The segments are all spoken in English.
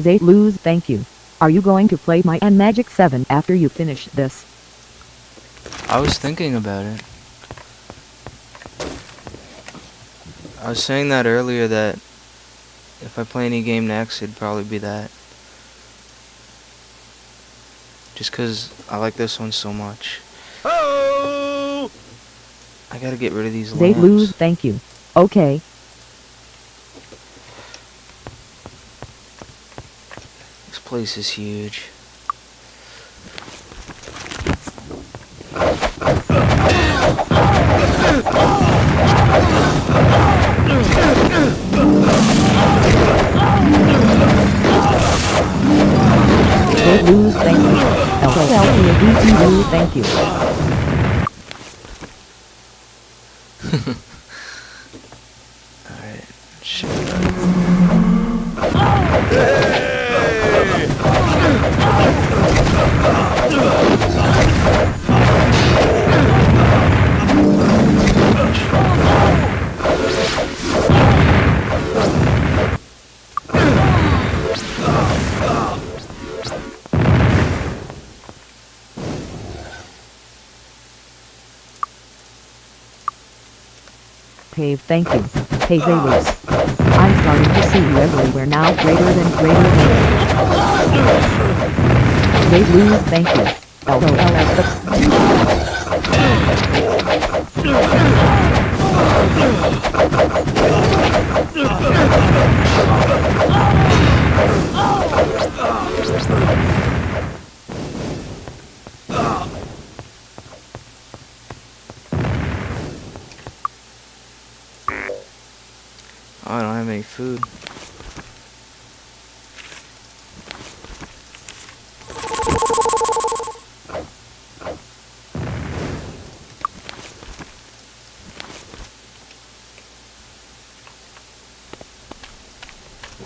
Zay lose thank you. Are you going to play Might and Magic 7 after you finish this? I was thinking about it. I was saying that earlier that if I play any game next, it'd probably be that. Just 'cause I like this one so much. Oh! I gotta get rid of these Zay lamps. lose thank you. Okay. Place is huge. Zay lose thank you. LOL thank you. Cave thank you. Hey Zay. I'm starting to see you everywhere now greater than greater than. Zay thank you. LOL Oh, I don't have any food.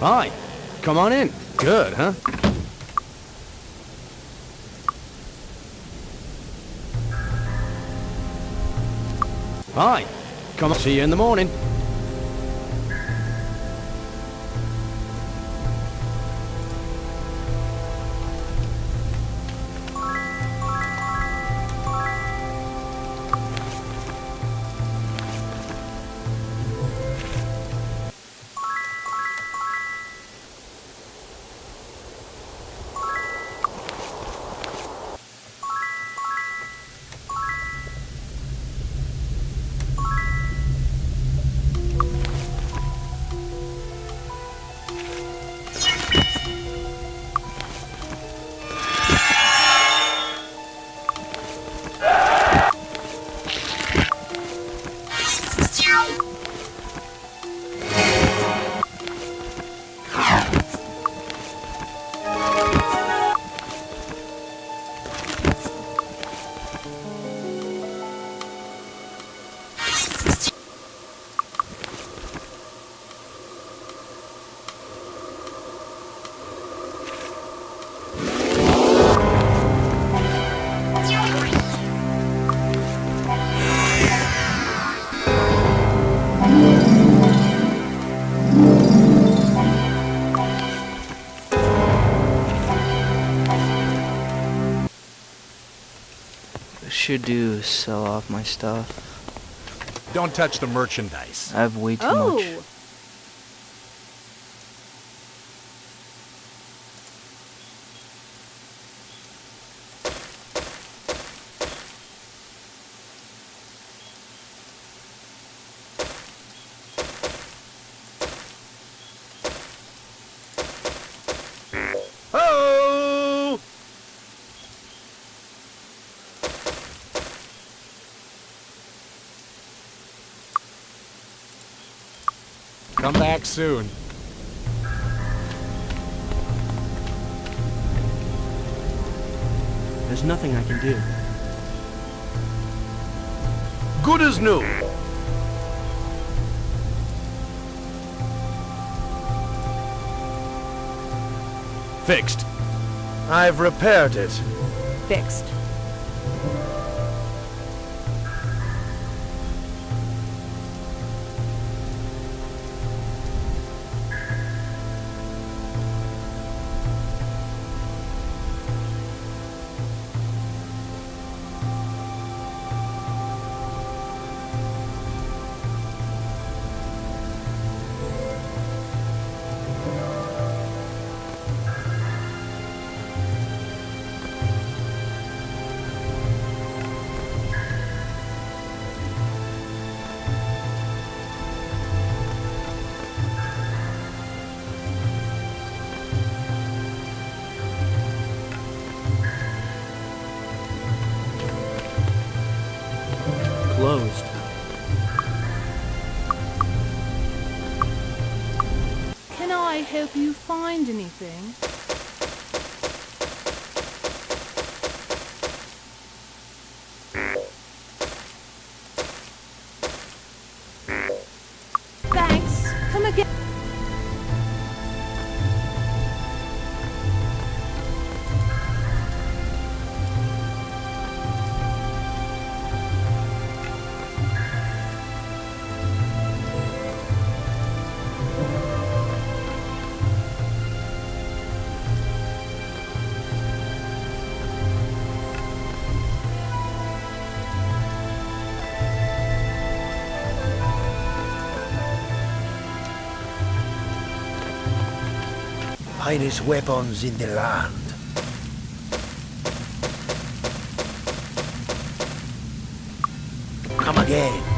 Hi. Come on in. Good, huh? Hi. Come on. See you in the morning. Should do is sell off my stuff. Don't touch the merchandise. I have way too Oh. much. Oh! Come back soon. There's nothing I can do. Good as new. Fixed. I've repaired it. Fixed. Find anything. Finest weapons in the land. Come again.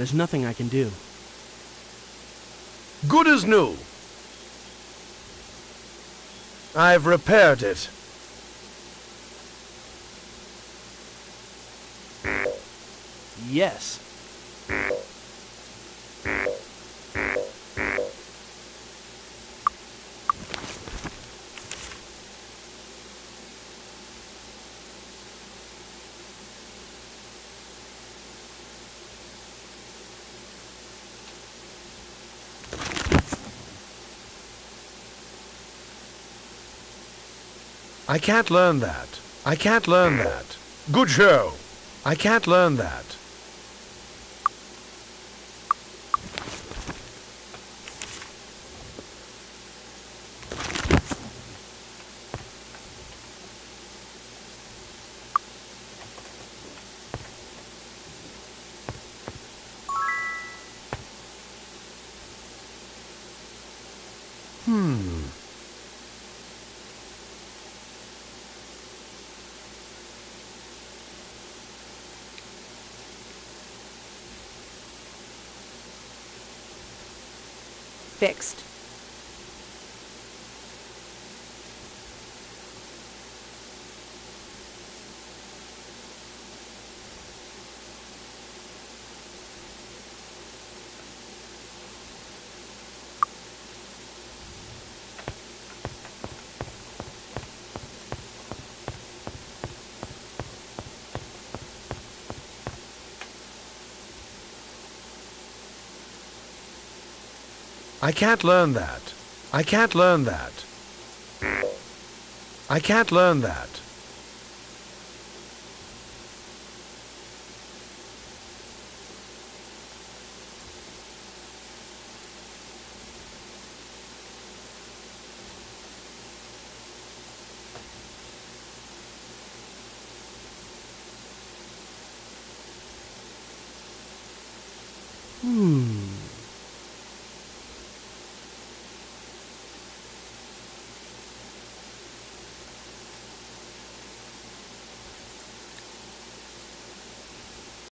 There's nothing I can do. Good as new. I've repaired it. Yes. I can't learn that. I can't learn that. Good show. I can't learn that. Hmm. Fixed. I can't learn that. I can't learn that. I can't learn that.